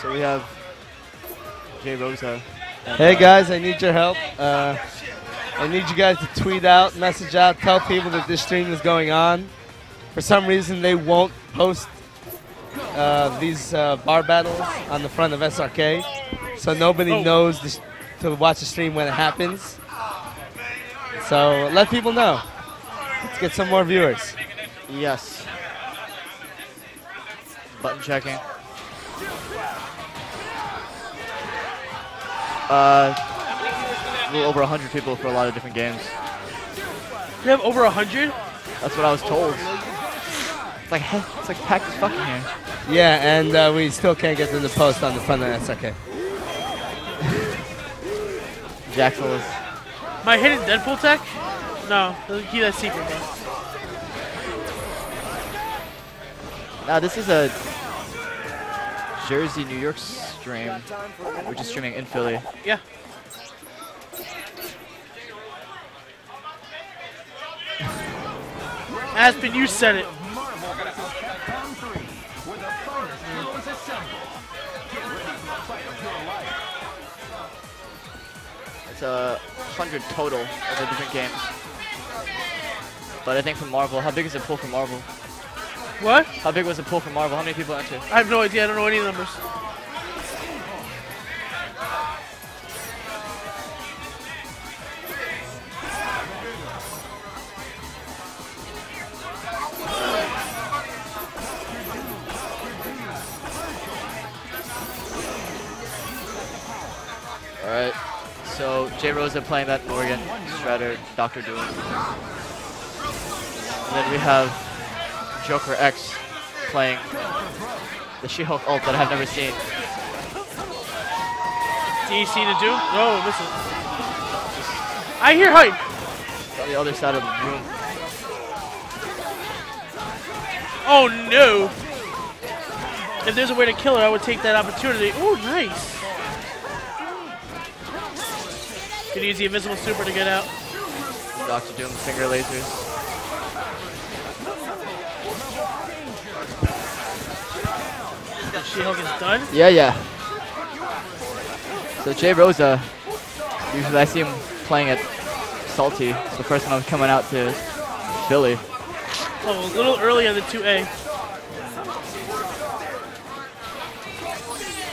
So we have JRosa. Hey guys, I need your help. Uh, I need you guys to tweet out, message out, tell people that this stream is going on. For some reason, they won't post uh, these uh, bar battles on the front of SRK, so nobody Oh. knows to watch the stream when it happens. So let people know. Let's get some more viewers. Yes. Button checking. Uh, a little over 100 people for a lot of different games. You have over 100? That's what I was told. It's like, it's like packed as fucking here. Yeah, and uh, we still can't get to the post on the front of SRK. Jackson was My hidden Deadpool tech? No, keep that secret, man. Now this is a Jersey, New York stream. We're just streaming in Philly. Yeah. Aspen, you said it. It's a hundred total of the different games. But I think for Marvel, how big is the pool for Marvel? What? How big was the pool for Marvel? How many people entered? I have no idea. I don't know any numbers. All right. So JRosa playing that Morrigan, Strider, Doctor Doom. And then we have Joker X playing the She-Hulk ult that I have never seen. DC to do? No, this is. I hear hype. On the other side of the room. Oh no. If there's a way to kill her, I would take that opportunity. Oh, nice. Could use the invisible super to get out. Doctor Doom finger lasers. She-Hulk is done. Yeah, yeah. So JRosa, usually I see him playing at Salty. It's the first time I'm coming out to Philly. Oh, a little early on the 2A.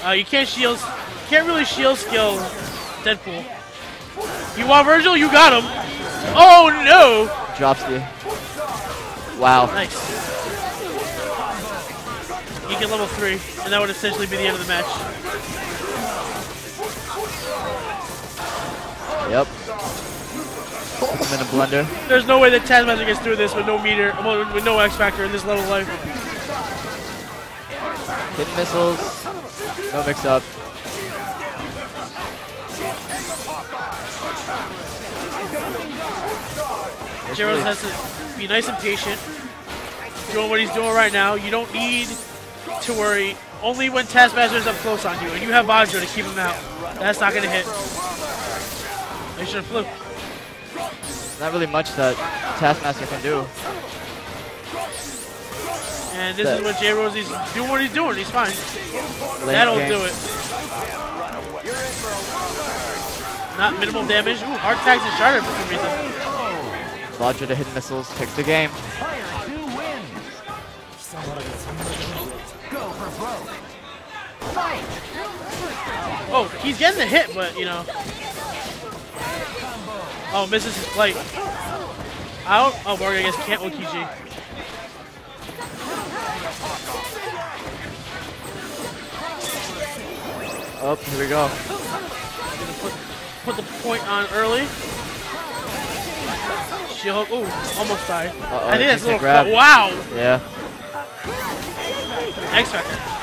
Uh, you can't shield, can't really shield skill Deadpool. You want Vergil? You got him. Oh no! Drops the. Wow. Nice. You get level three, and that would essentially be the end of the match. Yep. Him in a blender. There's no way that Taskmaster gets through this with no meter, with no X factor in this level of life. Hidden missiles. No mix up. Jaros has to be nice and patient, doing what he's doing right now. You don't need to worry. Only when Taskmaster is up close on you, and you have Vajra to keep him out. That's not gonna hit. They should have flew. Not really much that Taskmaster can do. And this That- is what J Rosie's doing what he's doing. He's fine. Late That'll game. do it. Not minimal damage. Ooh, hard tags and Sharded for some reason. Vajra to hidden missiles takes the game. Oh, he's getting the hit, but you know. Oh, misses his flight. Out. Oh, Morrigan, I guess can't OTG. Oh, here we go. Put the point on early. She-Hulk. Ooh, almost died. Uh-oh, I think that's a little. grab. Wow. Yeah. X Factor.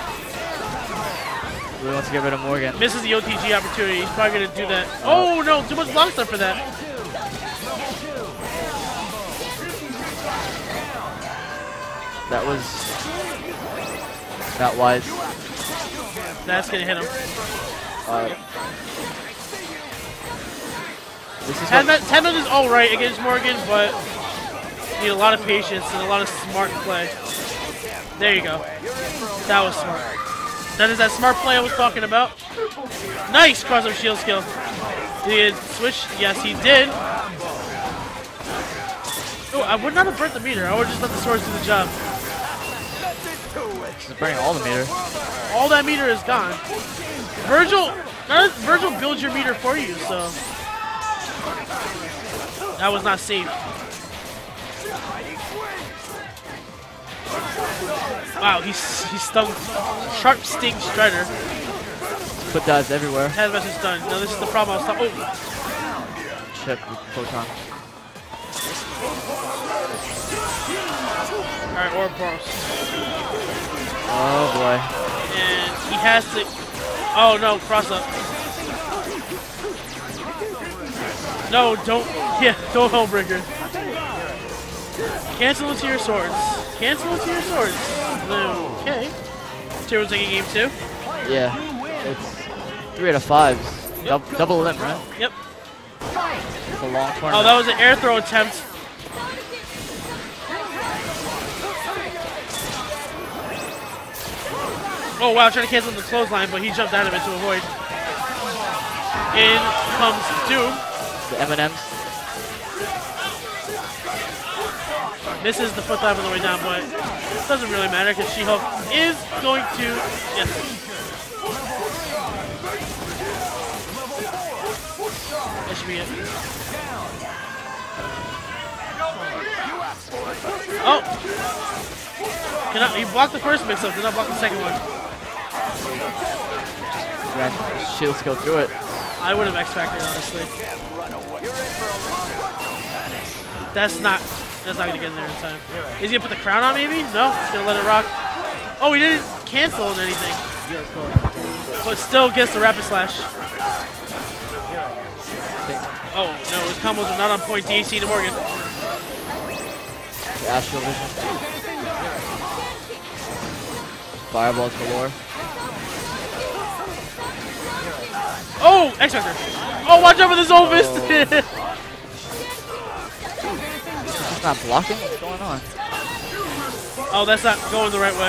Really wants to get rid of Morrigan. Misses the OTG opportunity. He's probably gonna do that. Oh no, too much block stuff for that. That was not wise. That's gonna hit him. Uh, this is Tadman Tadman is all right against Morrigan, but need a lot of patience and a lot of smart play. There you go. That was smart. That is that smart play I was talking about. Nice cross-up shield skill. Did he switch? Yes, he did. Oh, I would not have burnt the meter. I would just let the swords do the job. He's burning all the meter. All that meter is gone. Vergil, not Vergil builds your meter for you, so that was not safe. Wow, he's he stung sharp sting strider. Foot dives everywhere. Taskmaster's done. No, this is the problem I was talking. Oh, Chip with photon. all right, Ouroboros. Oh boy. and he has to. Oh no, cross up. No, don't. Yeah, don't Hellbreaker. Cancel into your swords. Cancel your swords. Okay. Tyrion's taking game two. Yeah. It's three out of five. Dub double limp, right? Yep. It's a long. Oh, that was an air throw attempt. Oh wow, trying to cancel the clothesline, but he jumped out of it to avoid. In comes Doom. the M&M's. Misses the foot dive on the way down, but it doesn't really matter because She-Hulk is going to. Yes. That should be it. Oh! Cannot, he blocked the first mix-up, did not block the second one. Ran shield skill through it. I would have X-Factored, honestly. That's not, that's not gonna get in there in time. Is he gonna put the crown on maybe? No, he's gonna let it rock. Oh, he didn't cancel anything. But still gets the rapid slash. Oh, no, his combos are not on point. DC to Morrigan. The astral vision. Fireballs galore. Oh, X-Factor. Oh, watch out for the Fist. Not blocking? What's going on? oh, that's not going the right way.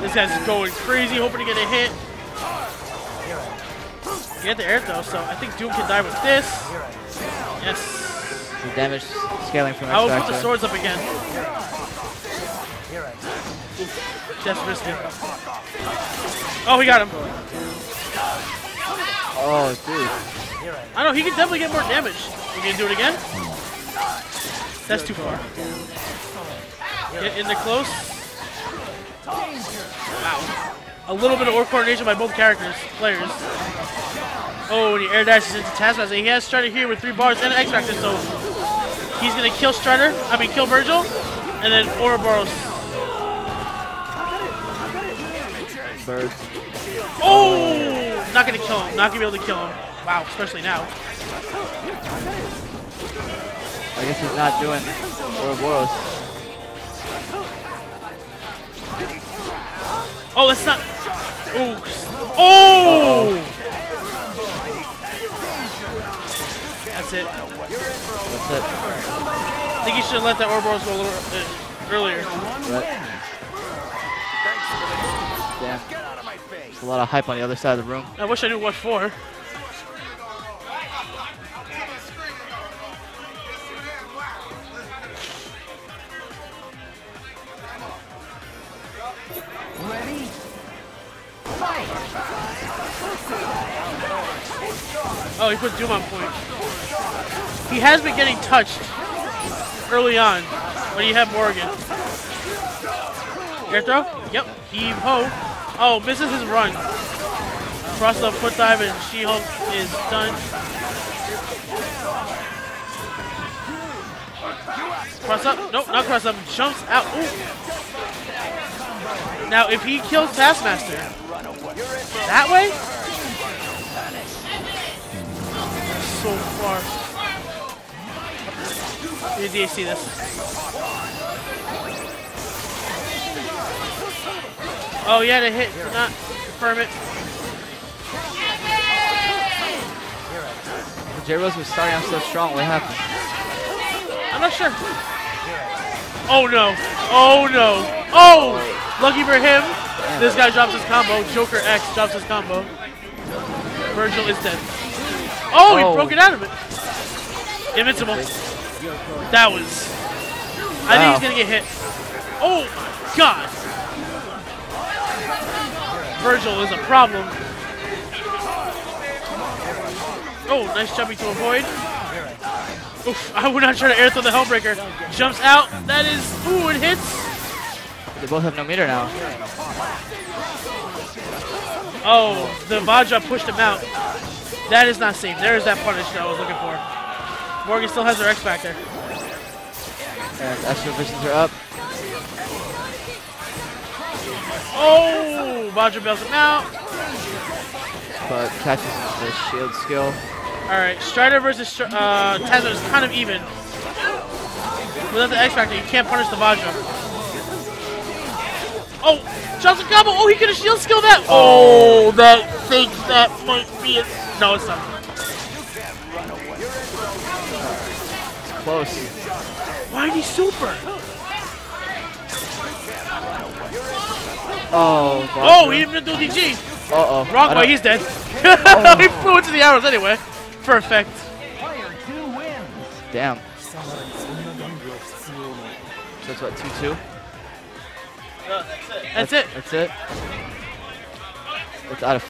This guy's going crazy, hoping to get a hit. Get the air though, so I think Doom can die with this. Yes. The damage scaling from I will put the swords up again. Just risky. Oh, he got him. Oh, dude. I know, he can definitely get more damage. We gonna do it again? That's too far. Get in there close. Wow. A little bit of orc coordination by both characters, players. Oh, and he air dashes into Taskmaster. He has Strider here with three bars and an X Factor, so he's gonna kill Strider. I mean, kill Vergil, and then Ouroboros. Birds. Oh, not gonna kill him. Not gonna be able to kill him. Wow, especially now. I guess he's not doing Ouroboros. Oh, that's not. Oh, oh! That's it. That's it. I think he should have let that Ouroboros go a little uh, earlier. Right. Damn. There's a lot of hype on the other side of the room. I wish I knew what for. Oh, he put Doom on point. He has been getting touched early on when you have Morrigan. Air throw? Yep. Heave ho. Oh, misses his run. Cross up foot dive and She-Hulk is done. Cross up. Nope, not cross up. Jumps out. Ooh. Now, if he kills Taskmaster, that way? So far. Did you see this? Oh, yeah, the hit not confirm it. J Rose was starting off so strong. What happened? I'm not sure. Oh no. Oh no. Oh! Lucky for him, this guy drops his combo. Joker X drops his combo. Vergil is dead. Oh, he Oh. broke it out of it. Invincible. That was. I think he's gonna get hit. Oh my god. Vergil is a problem. Oh, nice jumping to avoid. Oof, I would not try to air throw the Hellbreaker. Jumps out. That is. Ooh, it hits. They both have no meter now. Oh, the Vajra pushed him out. That is not safe. There is that punish that I was looking for. Morrigan still has her X Factor. And Astral Visions are up. Oh, Vajra bails him out. But catches the shield skill. All right, Strider versus uh, is kind of even. Without the X Factor, you can't punish the Vajra. Oh, Johnson combo. Oh, he could have shield skill that. Oh, that thinks that might be it. No, it's not. Close. Why he super? Oh, Oh, he didn't do DG. Uh oh. Wrong way, he's dead. he flew into the arrows anyway. Perfect. Damn. So it's what, 2 2? That's it. That's it. It's out of